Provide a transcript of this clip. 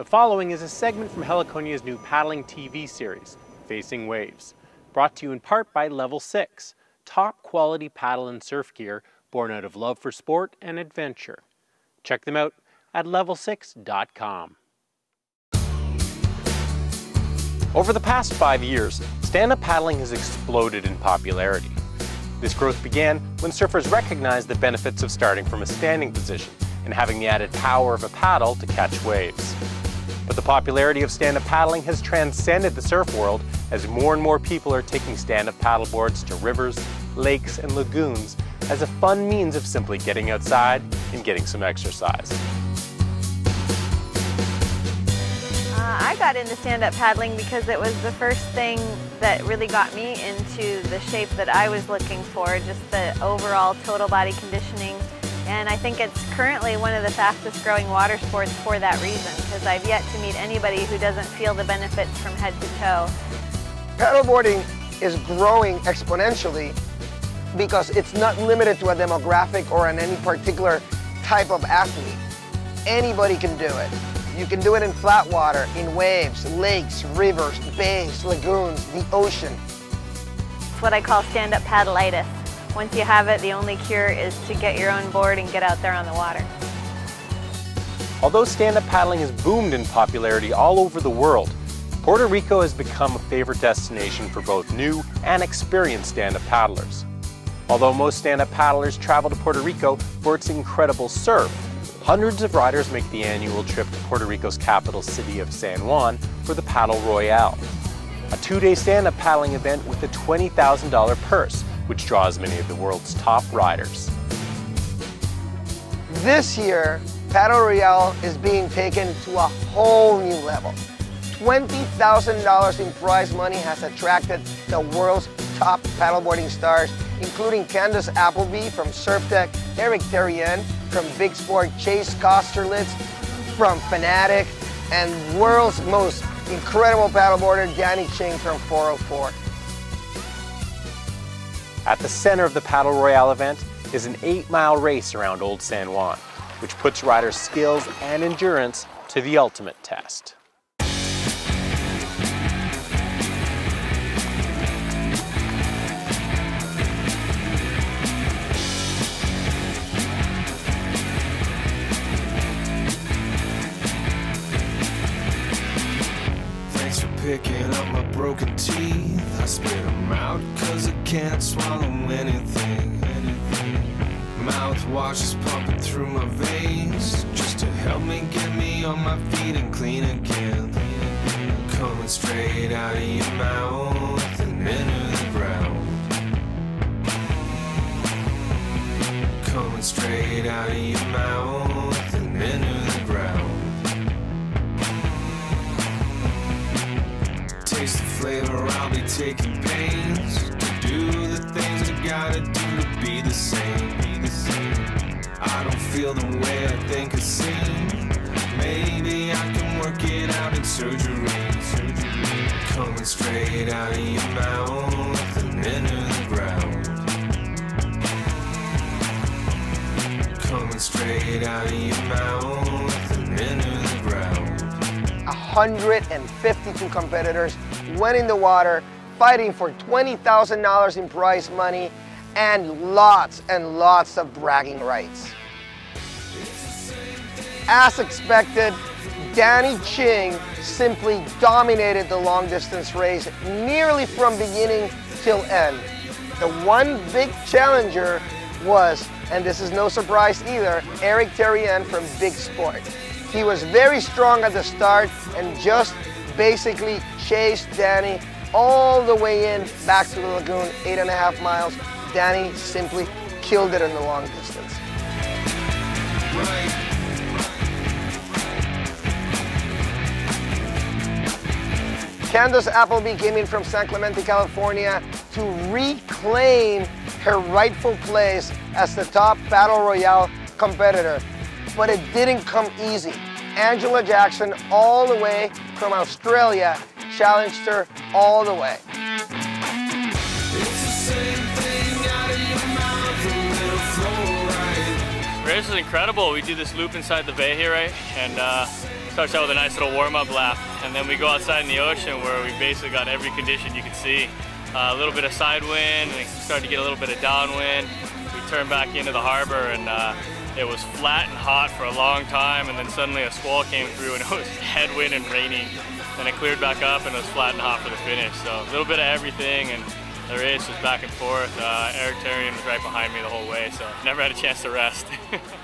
The following is a segment from Heliconia's new paddling TV series, Facing Waves, brought to you in part by Level 6, top quality paddle and surf gear born out of love for sport and adventure. Check them out at level6.com. Over the past five years, stand-up paddling has exploded in popularity. This growth began when surfers recognized the benefits of starting from a standing position and having the added power of a paddle to catch waves. But the popularity of stand-up paddling has transcended the surf world as more and more people are taking stand-up paddleboards to rivers, lakes, and lagoons as a fun means of simply getting outside and getting some exercise. Uh, I got into stand-up paddling because it was the first thing that really got me into the shape that I was looking for, just the overall total body conditioning and I think it's currently one of the fastest growing water sports for that reason, because I've yet to meet anybody who doesn't feel the benefits from head to toe. Paddleboarding is growing exponentially because it's not limited to a demographic or an any particular type of athlete. Anybody can do it. You can do it in flat water, in waves, lakes, rivers, bays, lagoons, the ocean. It's what I call stand-up paddleitis. Once you have it, the only cure is to get your own board and get out there on the water. Although stand-up paddling has boomed in popularity all over the world, Puerto Rico has become a favorite destination for both new and experienced stand-up paddlers. Although most stand-up paddlers travel to Puerto Rico for its incredible surf, hundreds of riders make the annual trip to Puerto Rico's capital city of San Juan for the Paddle Royale, a two-day stand-up paddling event with a $20,000 purse which draws many of the world's top riders. This year, Paddle Royale is being taken to a whole new level. $20,000 in prize money has attracted the world's top paddleboarding stars, including Candice Appleby from Surftec, Eric Terrien from Bic Sport, Chase Kosterlitz from Fanatic, and world's most incredible paddleboarder, Danny Ching from 404. At the center of the Paddle Royale event is an eight-mile race around Old San Juan, which puts riders' skills and endurance to the ultimate test. Picking up my broken teeth. I spit them out cause I can't swallow anything. Mouthwash is pumping through my veins just to help me get me on my feet and clean again. Coming straight out of your mouth and into the ground. Coming straight out of your mouth taste the flavor, I'll be taking pains to do the things I gotta do to be the same. Be the same. I don't feel the way I think I seem. Maybe I can work it out in surgery. surgery. Coming straight out of your mouth and into the ground. Coming straight out of your mouth and into the ground. 152 competitors went in the water fighting for $20,000 in prize money and lots and lots of bragging rights. As expected, Danny Ching simply dominated the long distance race nearly from beginning till end. The one big challenger was, and this is no surprise either, Eric Terrien from Bic Sport. He was very strong at the start and just basically chased Danny all the way in back to the lagoon, eight and a half miles. Danny simply killed it in the long distance. Candice Appleby came in from San Clemente, California to reclaim her rightful place as the top Paddle Royale competitor but it didn't come easy. Angela Jackson, all the way from Australia, challenged her all the way. This is incredible. We do this loop inside the bay here, right? And uh, starts out with a nice little warm-up lap, and then we go outside in the ocean where we basically got every condition you can see. Uh, a little bit of side wind, we started to get a little bit of downwind. We turn back into the harbor and uh, it was flat and hot for a long time and then suddenly a squall came through and it was headwind and raining. Then it cleared back up and it was flat and hot for the finish. So a little bit of everything and the race was back and forth. Uh, Eric Terrien was right behind me the whole way, so never had a chance to rest.